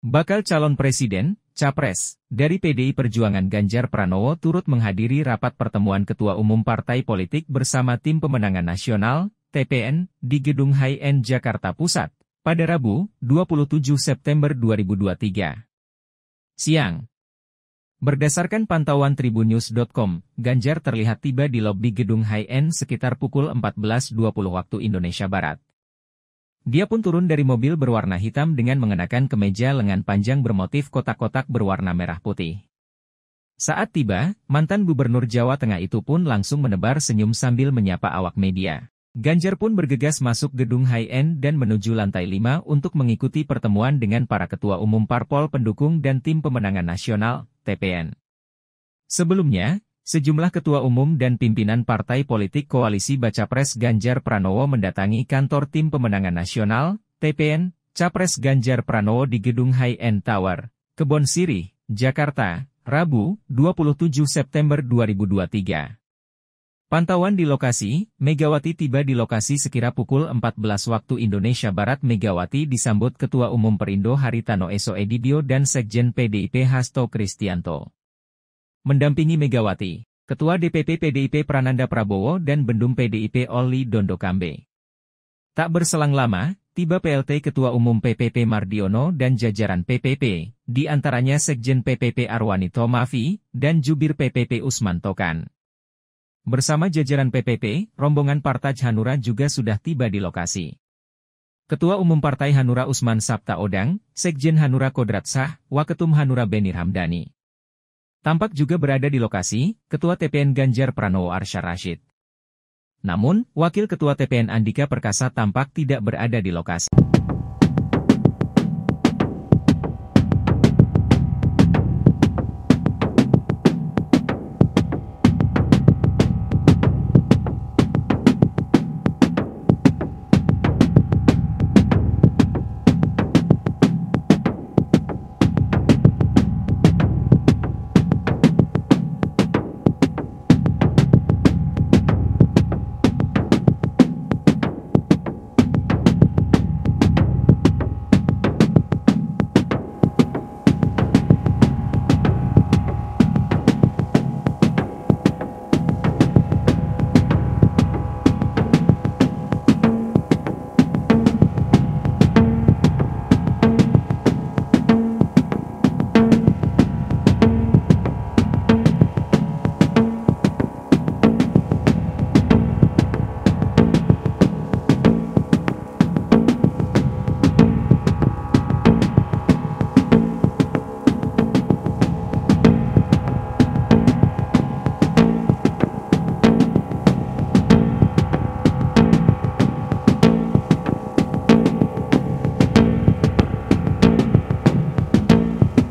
Bakal calon presiden, Capres, dari PDI Perjuangan Ganjar Pranowo turut menghadiri rapat pertemuan Ketua Umum Partai Politik bersama Tim Pemenangan Nasional, TPN, di Gedung High End Jakarta Pusat, pada Rabu, 27 September 2023. Siang. Berdasarkan pantauan tribunnews.com, Ganjar terlihat tiba di lobi gedung High End sekitar pukul 14.20 waktu Indonesia Barat. Dia pun turun dari mobil berwarna hitam dengan mengenakan kemeja lengan panjang bermotif kotak-kotak berwarna merah putih. Saat tiba, mantan gubernur Jawa Tengah itu pun langsung menebar senyum sambil menyapa awak media. Ganjar pun bergegas masuk gedung high-end dan menuju lantai 5 untuk mengikuti pertemuan dengan para ketua umum parpol pendukung dan tim pemenangan nasional, TPN. Sebelumnya, Sejumlah ketua umum dan pimpinan partai politik koalisi Baca Pres Ganjar Pranowo mendatangi kantor tim pemenangan nasional, TPN, Capres Ganjar Pranowo di Gedung High End Tower, Kebon Sirih, Jakarta, Rabu, 27 September 2023. Pantauan di lokasi, Megawati tiba di lokasi sekira pukul 14 waktu Indonesia Barat Megawati disambut Ketua Umum Perindo Haritano Eso Edibio dan Sekjen PDIP Hasto Kristianto. Mendampingi Megawati, Ketua DPP PDIP Prananda Prabowo dan Bendum PDIP Oli Dondo Kambe. Tak berselang lama, tiba PLT Ketua Umum PPP Mardiono dan jajaran PPP, di antaranya Sekjen PPP Arwani Tomafi, dan Jubir PPP Usman Tokan. Bersama jajaran PPP, rombongan Partaj Hanura juga sudah tiba di lokasi. Ketua Umum Partai Hanura Usman Sabta Odang, Sekjen Hanura Kodrat Sah, Waketum Hanura Benir Hamdani. Tampak juga berada di lokasi, Ketua TPN Ganjar Pranowo Arsyad Rashid. Namun, Wakil Ketua TPN Andika Perkasa tampak tidak berada di lokasi.